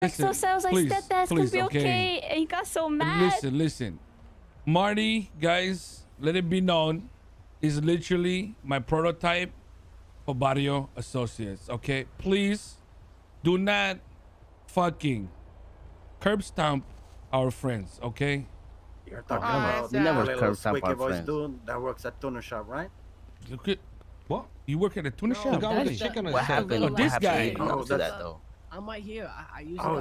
Listen, exo cells. I please, said that's gonna please, be okay. okay. And he got so mad. Listen, listen. Marty, guys, let it be known, is literally my prototype for Barrio Associates. Okay, please do not fucking curb stomp our friends. Okay, You're talking Oh, about we never the little curb stomp our friends. dude that works at tuner shop, right? look at what you work at a tuna No, shop. guy with the chicken What happened? Oh, this guy. Oh, that's- that though? I'm right here. I, I usually Oh,